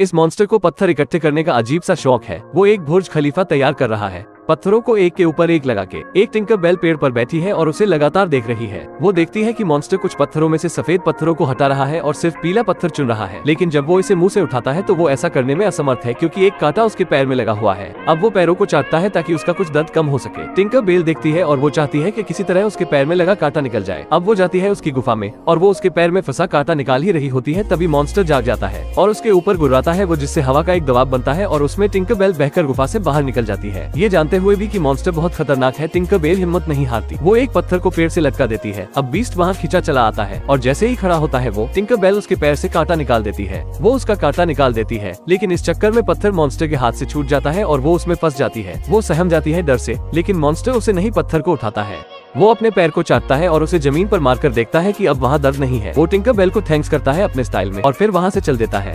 इस मॉन्स्टर को पत्थर इकट्ठे करने का अजीब सा शौक है। वो एक बुर्ज खलीफा तैयार कर रहा है। पत्थरों को एक के ऊपर एक लगा के, एक टिंकर बेल पेड़ पर बैठी है और उसे लगातार देख रही है। वो देखती है कि मॉन्स्टर कुछ पत्थरों में से सफ़ेद पत्थरों को हटा रहा है और सिर्फ़ पीला पत्थर चुन रहा है। लेकिन जब वो इसे मुँह से उठाता है तो वो ऐसा करने में असमर्थ है क्योंकि एक कांटा उसके पैर में लगा हुआ है। अब वो पैरों को चाटता है ताकि उसका कुछ दर्द कम हो सके। टिंकर बेल देखती है और वो चाहती है कि किसी तरह उसके पैर में लगा कांटा निकल जाए। अब वो जाती है उसकी गुफा में और वो उसके पैर में फंसा कांटा निकाल ही रही होती है तभी मॉन्स्टर जाग जाता है और उसके ऊपर गुर्राता है वो जिससे हवा का एक दबाव बनता है और उसमें टिंकर बेल बहकर गुफा से बाहर निकल जाती है। ये जानते हुए भी की मॉन्स्टर बहुत खतरनाक है टिंकर बेल हिम्मत नहीं हारती। वो एक पत्थर को पेड़ से लटका देती है। अब बीस्ट वहाँ खींचा चला आता है और जैसे ही खड़ा होता है वो टिंकर बेल उसके पैर से कांटा निकाल देती है। वो उसका कांटा निकाल देती है, लेकिन इस चक्कर में पत्थर मॉन्स्टर के हाथ से छूट जाता है और वो उसमें फंस जाती है। वो सहम जाती है डर से, लेकिन मॉन्स्टर उसे नहीं पत्थर को उठाता है। वो अपने पैर को चाटता है और उसे ज़मीन पर मारकर देखता है कि अब वहाँ दर्द नहीं है। वो टिंकर बेल को थैंक्स करता है अपने स्टाइल में और फिर वहाँ से चल देता है।